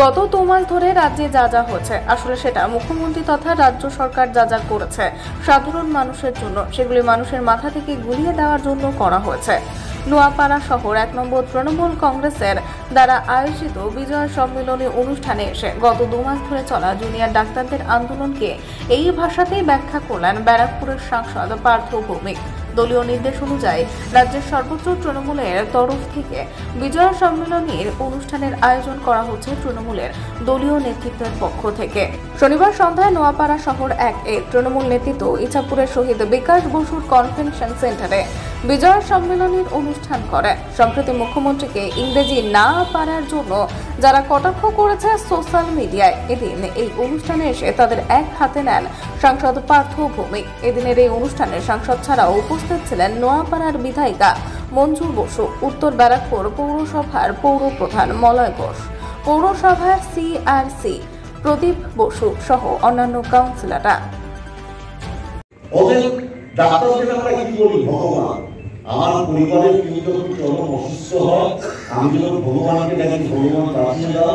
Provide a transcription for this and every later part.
গত দু মাস ধরে রাজ্যে যা যা হচ্ছে, আসলে সেটা মুখ্যমন্ত্রী তথা রাজ্য সরকার যা যা করেছে, সাধারণ মানুষের জন্য সেগুলি মানুষের মাথা থেকে গুলিয়ে দেওয়ার জন্য করা হয়েছে। নোয়াপাড়া শহর এক নম্বর তৃণমূল কংগ্রেসের দ্বারা আয়োজিত বিজয় সম্মেলনী অনুষ্ঠানে এসে গত দু মাস ধরে চলা জুনিয়র ডাক্তারদের আন্দোলনকে এই ভাষাতেই ব্যাখ্যা করলেন ব্যারাকপুরের সাংসদ পার্থ ভৌমিক। দলীয় নির্দেশ অনুযায়ী রাজ্যের সর্বোচ্চ তৃণমূলের তরফ থেকে বিজয় সম্মেলনের অনুষ্ঠানের আয়োজন করা হচ্ছে তৃণমূলের দলীয় নেতৃত্বের পক্ষ থেকে। শনিবার সন্ধ্যায় নোয়াপাড়া শহর এক এ তৃণমূল নেতৃত্ব ইছাপুরের শহীদ বিকাশ বসুর কনভেনশন সেন্টারে বিজয় সম্মেলনের অনুষ্ঠান করে। সম্প্রতি মুখ্যমন্ত্রীকে ইংরেজি না পারার জন্য যারা কটাক্ষ করেছে সোশ্যাল মিডিয়ায় এদিন এই অনুষ্ঠানে এসে তাদের এক হাতে নেন সাংসদ পার্থ ভৌমিক। এদিনের এই অনুষ্ঠানে সাংসদ ছাড়াও উপস্থিত ছিলেন নোয়াপাড়ার বিধায়িকা মঞ্জু বসু, উত্তর ব্যারাকপুর পৌরসভার পৌর প্রধান মলয় ঘোষ, পৌরসভার সিআরসি প্রদীপ বসু সহ অন্যান্য কাউন্সিলররা। আমরা পরিবারের কেউ যখন চরম অসুস্থ হয়। আমি যখন ভগবানকে ডাকি, ভগবান দাও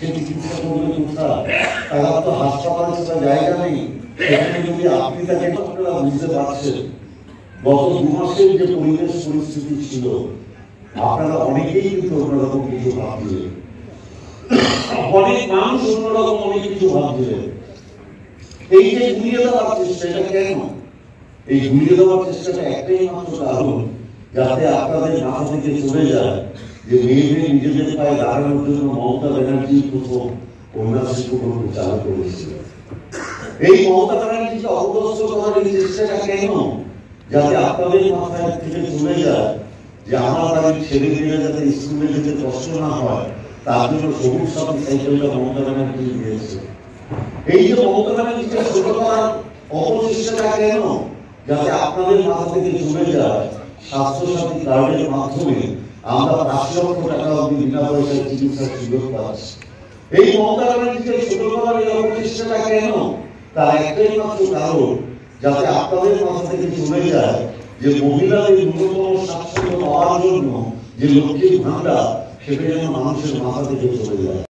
সে চিকিৎসা তারা তো হাসপাতালে ছাড়া জায়গা নেই। সেখানে যদি আপনি তাকে বুঝতে পারছেন গত দু মাসের যে পরিবেশ পরিস্থিতি ছিল, আপনারা অনেকেই কিন্তু অন্যরকম কিছু ভাবছিলেন। অনেক মানুষ অন্যরকম অনেক কিছু ভাবছিলেন। এই যে ঘুরিয়ে দেওয়ার চেষ্টা এটা কেন? এই ঘুরিয়ে দেওয়ার চেষ্টাটা একটাই মাত্র কারণ, যাতে আপনাদের মাথা থেকে চলে যায়। যে মেয়েদের নিজেদের পায়ে দাঁড়ানোর জন্য মমতা ব্যানার্জি প্রথম কন্যাশ্রী প্রকল্প চালু করেছিল। এই মমতা করার এই চেষ্টাটা কেন? যাতে আপনাদের মাথায় থেকে চলে যায় যে আমার বাড়ির ছেলে মেয়েরা যাতে স্কুলে যেতে কষ্ট না হয়, তার জন্য সবুজ সাইকেলটা মমতা ব্যানার্জি দিয়েছে। এই যে মমতা ছোট করার অপচেষ্টাটা কেন? যাতে আপনাদের মাথা থেকে চলে যায় স্বাস্থ্য সাথী কার্ডের মাধ্যমে আমরা পাঁচ লক্ষ টাকা অব্দি বিনা পয়সায় চিকিৎসার সুযোগ পাচ্ছি। এই মমতা ছোটবেলার এই কেন? তার একটাই মাত্র কারণ, যাতে আপনাদের মাথা থেকে চলে যায় যে মহিলাদের ন্যূনতম পাওয়ার জন্য যে লক্ষ্মীর ভাণ্ডার, সেটা যেন মানুষের মাথা থেকে চলে যায়।